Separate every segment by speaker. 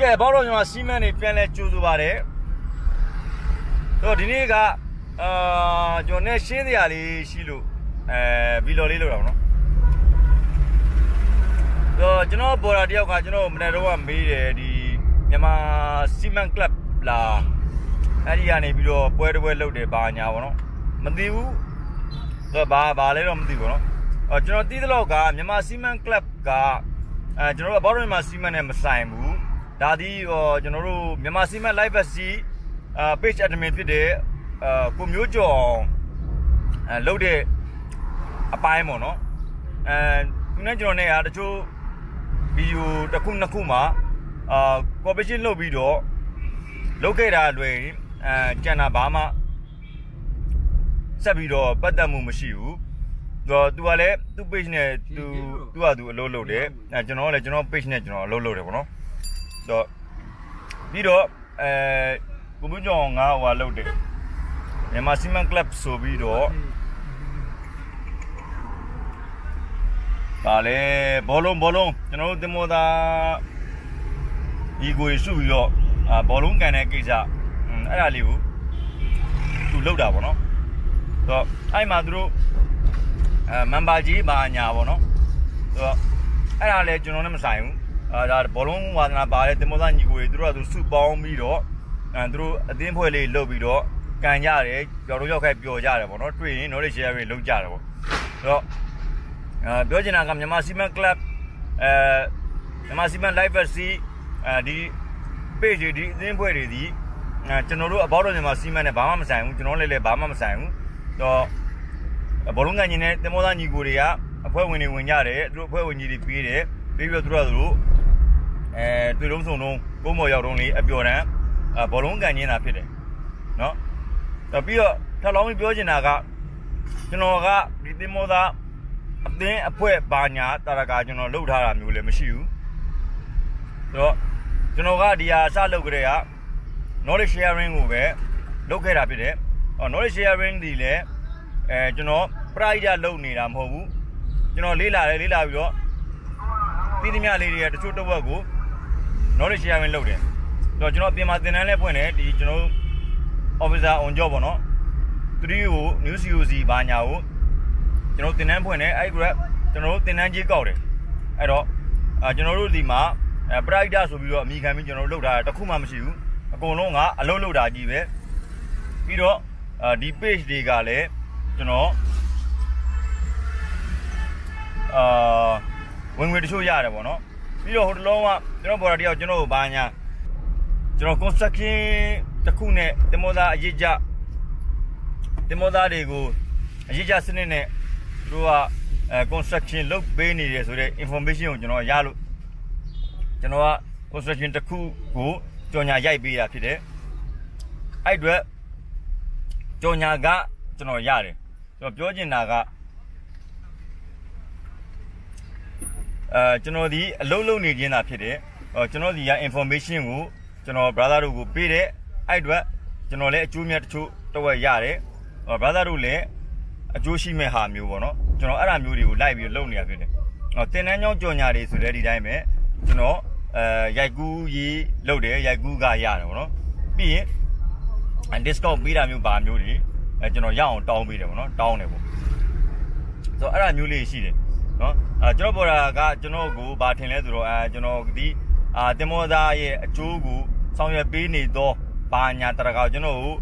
Speaker 1: ကဲဘောတော့ညီမစီမံနေပြန်လဲကြိုးဆိုပါတယ်တော့ဒီနေ့ကအာကျွန်တော်နဲ့ရှင်းစရာလေးရှိလို့အဲဗီဒီယိုလေးလုပ်တာပေါ့နော်တော့ကျွန်တော်ဘော်ဒါတယောက်ကကျွန်တော်မနေ့တော့မေးတယ်ဒီမြန်မာစီမံကလပ်လာအဲ့ဒီကနေပြီးတော့ပွဲတစ်ပွဲလုပ်တယ်ဘာညာပေါ့နော်မသိဘူးတော့ဘာဘာလဲတော့မသိဘူးပေါ့နော်အော်ကျွန်တော်တီးတဲ့လောက်ကမြန်မာစီမံကလပ်ကအဲကျွန်တော်တို့ဘော်ဒါမြန်မာစီမံနဲ့မဆိုင်ဘူး ဒါဒီဟောကျွန်တော်တို့မြန်မာစီမံ live စီအာ page admin ဖြစ်တဲ့အာကိုမျိုးကျော်အဲလုပ်တဲ့အပိုင်းပေါ့နော်အဲသူနဲ့ကျွန်တော်နဲ့ကတချို့ဗီဒီယိုတစ်ခုနှစ်ခုမှာအာ cooperation လုပ်ပြီးတော့လုပ်ခဲ့တာလွယ်အဲကျန်တာဘာမှဆက်ပြီးတော့ပတ်သက်မှုမရှိဘူးတော့သူကလည်းသူ့ page နဲ့သူသူ့ဟာသူအလုပ်လုပ်တယ်အဲကျွန်တော်ကလည်းကျွန်တော် page နဲ့ကျွန်တော်အလုပ်လုပ်တယ်ပေါ့နော် တော့ပြီးတော့အဲကိုမှုကျော်ငါဟိုလုပ်တယ်မြန်မာစီမံကလပ်ဆိုပြီးတော့ပါလေဘောလုံးဘောလုံးကျွန်တော်တို့တင်မောသားဒီကိုစုပြီးတော့အာဘောလုံးကန်တဲ့ကိစ္စအဲ့ဒါလေးကိုသူလုပ်တာပေါ့နော်တော့အဲ့မှာသူတို့အဲမန်ပါကြီးဘာညာပေါ့နော်ဆိုတော့အဲ့ဒါလည်းကျွန်တော်နဲ့မဆိုင်ဘူး အာဒါဘောလုံးဝါသနာပါတဲ့တင်မောသားညီကိုတွေသူတို့ကသူစုပေါင်းပြီးတော့အဲသူတို့အသင်းဖွဲ့လေးလုပ်ပြီးတော့ကန်ကြတယ်ကြော်တော့ရောက်ခိုက်ပျော်ကြတယ်ပေါ့နော်တွေ့ရင်တော့လေ share တွေလုပ်ကြတယ်ပေါ့ဆိုတော့အဲပြောချင်တာကမြန်မာစီမံကလပ်အဲမြန်မာစီမံ live စီအဲဒီ page တွေဒီအသင်းဖွဲ့တွေဒီအဲကျွန်တော်တို့အဘောတော်မြန်မာစီမံနဲ့ဘာမှမဆိုင်ဘူးကျွန်တော်လည်းလည်းဘာမှမဆိုင်ဘူးတော့ဘောလုံးကန်ကြီးနဲ့တင်မောသားညီကိုတွေကအဖွဲ့ဝင်တွေဝင်ကြတယ်သူတို့အဖွဲ့ဝင်ကြီးတွေပြေးတယ်ပြီးပြီးတော့သူတို့ကသူတို့ အဲတွေ့လုံးစုံလုံးကိုမော်ရောက်တော့လေအပျော်တန်းဘောလုံးကန်ကြီးတာဖြစ်တယ်နော်တော့ပြီးတော့ထပ်လောင်းပြီးပြောချင်တာကကျွန်တော်ကဒီတင်မောသားအသင်းအဖွဲ့ဘာညာတာရကကျွန်တော်လှုပ်ထားတာမျိုးလည်းမရှိဘူးဆိုတော့ကျွန်တော်ကဒီဟာစလုပ်ကြတဲ့က knowledge sharing ကိုပဲလုပ်ခဲ့တာဖြစ်တယ်။အော် knowledge sharing ဒီလည်းအဲကျွန်တော် pride လုပ်နေတာမဟုတ်ဘူး။ကျွန်တော်လေးလာတယ်လေးလာပြီးတော့တိတိမြလေးတွေကတချို့တစ်ဝက်ကို knowledge sharing လုပ်တယ်။ဆိုတော့ကျွန်တော်ပြင်မာသင်တန်းလဲဖွင့်တယ်ဒီကျွန်တော် officer on job ပေါ့နော်။3ကို new COC ဘာညာကိုကျွန်တော်သင်တန်းဖွင့်တယ်အဲ့ဒီကကျွန်တော်တို့သင်တန်းကြီးကောက်တယ်။အဲ့တော့အာကျွန်တော်တို့ဒီမှာအဲ pride ဆိုပြီးတော့အမိခံပြီးကျွန်တော်တို့လုပ်တာတခုမှမရှိဘူးအကုန်လုံးကအလုပ်လုပ်တာကြီးပဲပြီးတော့ဒီ page တွေကလည်းကျွန်တော်အာဝင်ငွေတချို့ရတယ်ပေါ့နော် ပြီးတော့ဟိုတလုံးကကျွန်တော်ပေါ်တာတယောက်ကျွန်တော်ကိုဘာညာကျွန်တော် construction တခုနဲ့တင်မောသားအရေးကြတင်မောသားတွေကိုအရေးကြစနစ်နဲ့သူတို့ကအဲ construction လုပ်ပေးနေတယ်ဆိုတဲ့ information ကိုကျွန်တော်ရလို့ကျွန်တော်က construction တစ်ခုကိုကြော်ညာရိုက်ပေးတာဖြစ်တယ်အဲ့အတွက်ကြော်ညာကကျွန်တော်ရတယ်ကျွန်တော်ပြောချင်တာက အဲကျွန်တော်ဒီအလုပ်လုပ်နေခြင်းသာဖြစ်တယ်ကျွန်တော်ဒီက information ကိုကျွန်တော် brother တို့ကိုပေးတယ်အဲ့အတွက်ကျွန်တော်လည်းအကျိုးမြတ်တချို့တော့ဝယ်ရတယ် brother တို့လည်းအကျိုးရှိမဲ့ဟာမျိုးပေါ့နော်ကျွန်တော်အဲ့ဒါမျိုးတွေကိုလိုက်ပြီးလုပ်နေရဖြစ်တယ်ဟောတင်တန်းကြောင်းကြော်ညာတွေဆိုတဲ့ဒီတိုင်းပဲကျွန်တော်အဲရိုက်ကူးရေးလုပ်တယ်ရိုက်ကူးကရတယ်ဗောနော်ပြီးရင် discount ပေးတာမျိုးပါမျိုးတွေအဲကျွန်တော်ရအောင်တောင်းပေးတယ်ဗောနော်တောင်းတယ်ဗောဆိုတော့အဲ့ဒါမျိုးလေးရှိတယ် နော်အဲကျွန်တော်ပေါ်တာကကျွန်တော်ကိုဘာထင်လဲဆိုတော့အဲကျွန်တော်ဒီအာတင်မောသားရဲ့အကျိုးကိုဆောင်ရွက်ပေးနေတော့ဘာညာတရကောကျွန်တော်ကို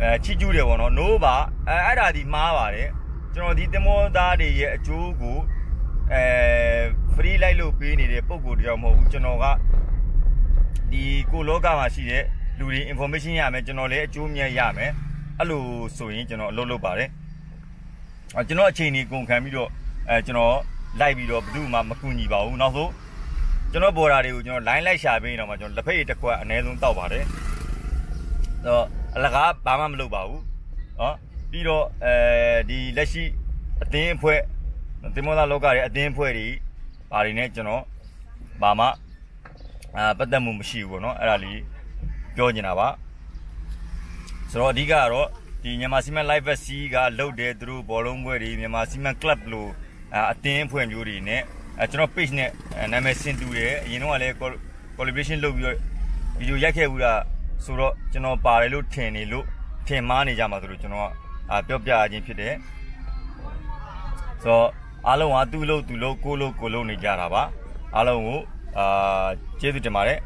Speaker 1: အဲချီကျူးတယ်ဗောနော် no ပါအဲအဲ့ဒါဒီမှားပါတယ်ကျွန်တော်ဒီတင်မောသားတွေရဲ့အကျိုးကိုအဲ free လိုက်လို့ပေးနေတဲ့ပုံကိုတယောက်မဟုတ်ဘူးကျွန်တော်ကဒီကိုလောကမှာရှိတဲ့လူတွေ information ရမယ်ကျွန်တော်လည်းအကျိုးမြတ်ရမယ်အဲ့လိုဆိုရင်ကျွန်တော်အလုပ်လုပ်ပါတယ်အကျွန်တော်အချိန်ကြီးကုန်ခံပြီးတော့အဲကျွန်တော် လိုက်ပြီးတော့ဘယ်သူမှမကူညီပါဘူးနောက်ဆုံးကျွန်တော်ဘော်ဒါတွေကိုကျွန်တော် line လိုက်ရှာပေးနေတော့မှကျွန်တော်လက်ဖက်ရည်တစ်ခွက်အနည်းဆုံးတောက်ပါတယ်တော့အလကားဘာမှမလုပ်ပါဘူးဟောပြီးတော့အဲဒီလက်ရှိအသင်းအဖွဲ့တင်မောသားလောကရဲ့အသင်းအဖွဲ့တွေဘာတွေနဲ့ကျွန်တော်ဘာမှအာပတ်သက်မှုမရှိဘူးပေါ့နော်အဲ့ဒါလေးပြောနေတာပါဆိုတော့အဓိကကတော့ဒီမြန်မာစီမံ live C ကလုတ်တယ်သူတို့ဘောလုံးပွဲတွေမြန်မာစီမံ club လို့ အတင်းအဖွဲ့မျိုးတွေနဲ့အဲကျွန်တော် page နဲ့နာမည်ဆင်တူတယ်အရင်တော့ကလည်း collaboration လုပ်ပြီးတော့ဗီဒီယိုရိုက်ခဲ့ဘူးလားဆိုတော့ကျွန်တော်ပါတယ်လို့ထင်နေလို့ထင်မှားနေကြမှာဆိုလို့ကျွန်တော်ကအာပြောပြခြင်းဖြစ်တယ်ဆိုတော့အားလုံးကသူ့လို့သူ့လို့ကိုလို့ကိုလို့နေကြတာပါအားလုံးကိုအာကျေးဇူးတင်ပါတယ်